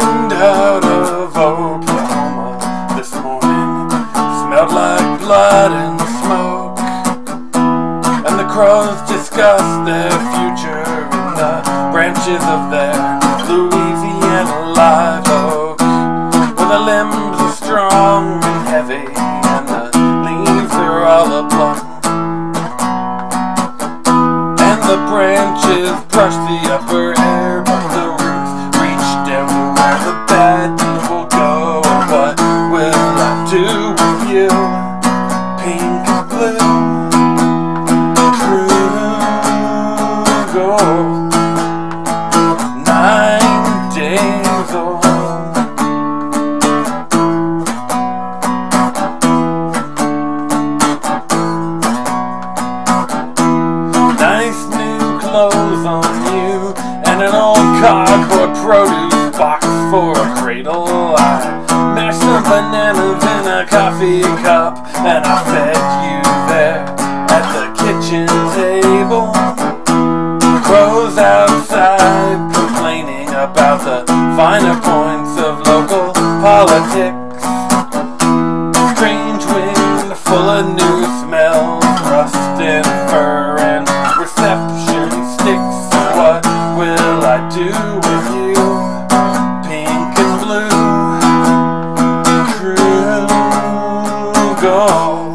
tuned out of Oklahoma this morning. Smelled like blood and smoke. And the crows discussed their future in the branches of their Louisiana live oak. Where the limbs are strong and heavy, and the leaves are all aplomb. And the branches brush the upper air you? Pink and blue, gold, nine days old. Nice new clothes on you and an old cardboard bananas in a coffee cup and I fed you there at the kitchen table. Crows outside complaining about the finer points of local politics. Strange wind full of new smells, rust and fur and reception sticks. What will I do with you? Gold.